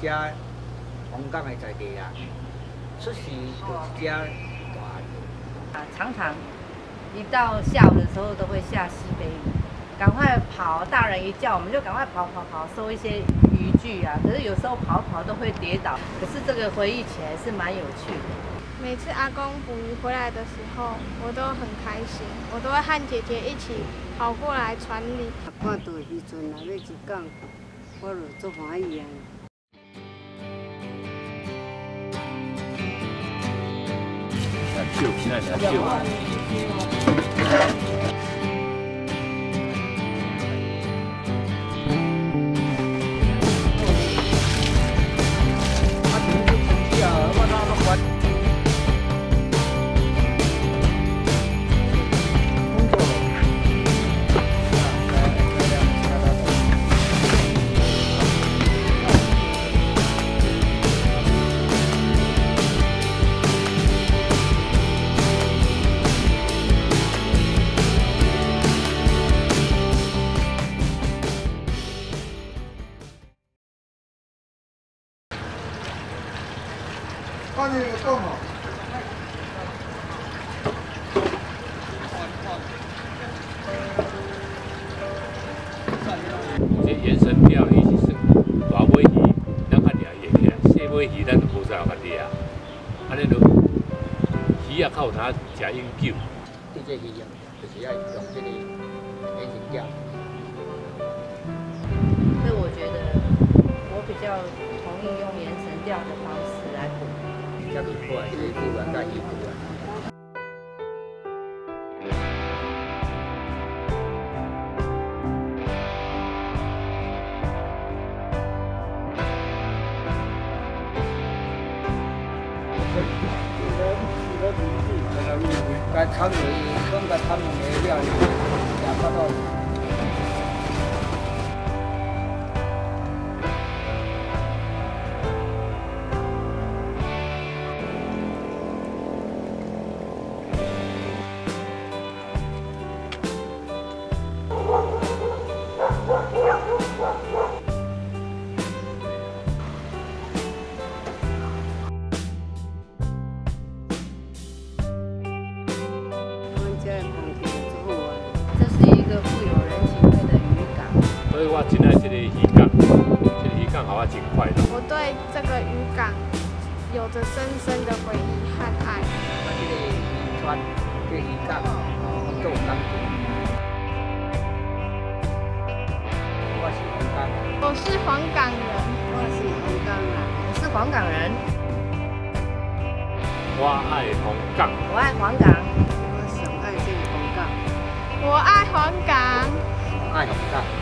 遮黄冈的在地啊，出事就是遮大。啊，常常一到下午的时候都会下西北雨，赶快跑，大人一叫我们就赶快跑跑跑，收一些渔具啊。可是有时候跑跑都会跌倒，可是这个回忆起来是蛮有趣的。每次阿公捕鱼回来的时候，我都很开心，我都会和姐姐一起跑过来船里。看到渔船来要入港，我就做欢喜啊。酒，现在是酒。看你有动哦。这延伸钓伊是算大尾鱼，咱较掠会起来；小尾鱼咱就无啥法掠。安尼就鱼也较有通食永久。对这鱼啊，就是要用这个眼睛钓。所以我觉得我比较同意用延绳钓的方式。遮尼快，这个鱼啊，甲鱼捕啊。该参与，讲该参与的了，也发到。以我真爱这个渔港，这个渔港让我真快乐。我对这个渔港有着深深的回忆和爱。啊，这个渔船，这个渔港。我是黄冈。我是黄港人。我是黄冈人。我是黄港人。我爱黄港。我爱黄港。我上爱这个黄港。我爱黄港。我爱黄港。